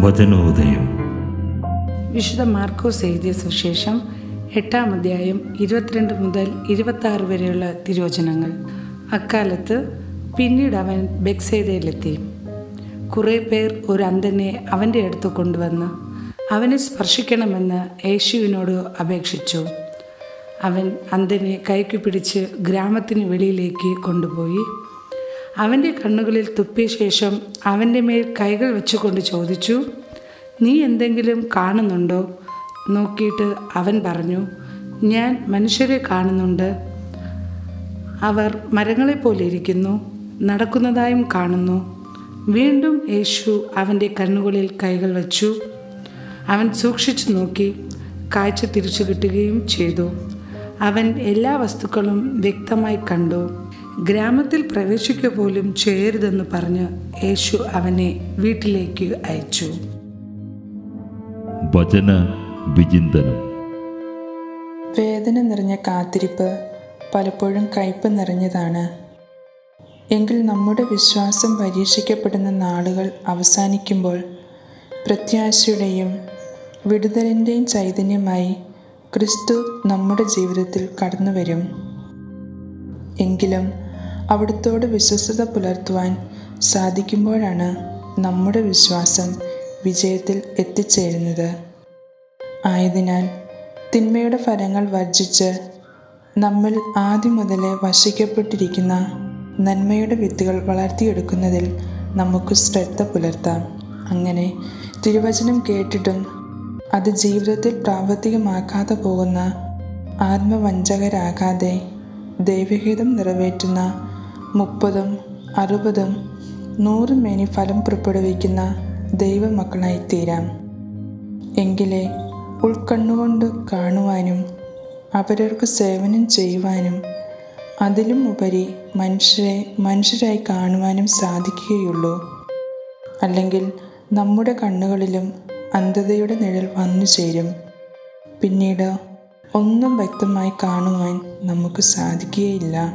വചനോദയം. വിശുദ്ധ മാർക്കോസ് എഴുതിയ സുവിശേഷം എട്ടാം അധ്യായം ഇരുപത്തിരണ്ട് മുതൽ ഇരുപത്തി ആറ് വരെയുള്ള തിരുവചനങ്ങൾ. അക്കാലത്ത് പിന്നീട് അവൻ ബെക്സേദയിലെത്തി കുറേ പേർ ഒരു അന്ധനെ അവന്റെ അടുത്ത് കൊണ്ടുവന്ന് അവനെ സ്പർശിക്കണമെന്ന് യേശുവിനോട് അപേക്ഷിച്ചു. അവൻ അന്ധനെ കൈക്ക് പിടിച്ച് ഗ്രാമത്തിന് വെളിയിലേക്ക് കൊണ്ടുപോയി. അവന്റെ കണ്ണുകളിൽ തുപ്പിയ ശേഷം അവന്റെ മേൽ കൈകൾ വെച്ചുകൊണ്ട് ചോദിച്ചു നീ എന്തെങ്കിലും കാണുന്നുണ്ടോ? നോക്കിയിട്ട് അവൻ പറഞ്ഞു ഞാൻ മനുഷ്യരെ കാണുന്നുണ്ട്. അവർ മരങ്ങളെപ്പോലെ ഇരിക്കുന്നു നടക്കുന്നതായും കാണുന്നു. വീണ്ടും യേശു അവന്റെ കണ്ണുകളിൽ കൈകൾ വച്ചു. അവൻ സൂക്ഷിച്ചു നോക്കി കാഴ്ച തിരിച്ചു കിട്ടുകയും ചെയ്തു. അവൻ എല്ലാ വസ്തുക്കളും വ്യക്തമായി കണ്ടു. ഗ്രാമത്തിൽ പ്രവേശിക്കുക പോലും ചെയ്യരുതെന്ന് പറഞ്ഞ് യേശു അവനെ വീട്ടിലേക്ക് അയച്ചു. വചന വിചിന്തനം. വേദന നിറഞ്ഞ കാത്തിരിപ്പ് പലപ്പോഴും കയ്പ് നിറഞ്ഞതാണ്. എങ്കിൽ നമ്മുടെ വിശ്വാസം പരീക്ഷിക്കപ്പെടുന്ന നാളുകൾ അവസാനിക്കുമ്പോൾ പ്രത്യാശയുടെയും വിടുതലിന്റെയും ചൈതന്യമായി ക്രിസ്തു നമ്മുടെ ജീവിതത്തിൽ കടന്നു വരും എങ്കിലും അവിടുത്തോട് വിശ്വസ്തത പുലർത്തുവാൻ സാധിക്കുമ്പോഴാണ് നമ്മുടെ വിശ്വാസം വിജയത്തിൽ എത്തിച്ചേരുന്നത്. ആയതിനാൽ തിന്മയുടെ ഫലങ്ങൾ വർജിച്ച് നമ്മിൽ ആദ്യം മുതലേ വശിക്കപ്പെട്ടിരിക്കുന്ന നന്മയുടെ വിത്തുകൾ വളർത്തിയെടുക്കുന്നതിൽ നമുക്ക് ശ്രദ്ധ പുലർത്താം. അങ്ങനെ തിരുവചനം കേട്ടിട്ടും അത് ജീവിതത്തിൽ പ്രാവർത്തികമാക്കാതെ പോകുന്ന ആത്മവഞ്ചകരാകാതെ ദൈവഹിതം നിറവേറ്റുന്ന മുപ്പതും അറുപതും നൂറും മേനി ഫലം പുറപ്പെടുവിക്കുന്ന ദൈവമക്കളായി തീരാം. എങ്കിലേ ഉൾക്കണ്ണുകൊണ്ട് കാണുവാനും അവരവർക്ക് സേവനം ചെയ്യുവാനും അതിലും ഉപരി മനുഷ്യരെ മനുഷ്യരായി കാണുവാനും സാധിക്കുകയുള്ളൂ. അല്ലെങ്കിൽ നമ്മുടെ കണ്ണുകളിലും അന്ധതയുടെ നിഴൽ വന്നു ചേരും. പിന്നീട് ഒന്നും വ്യക്തമായി കാണുവാൻ നമുക്ക് സാധിക്കുകയില്ല.